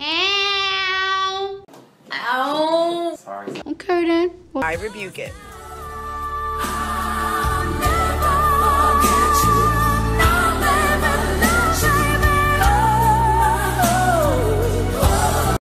Ow. Ow. Sorry. Okay then. Well, I rebuke it.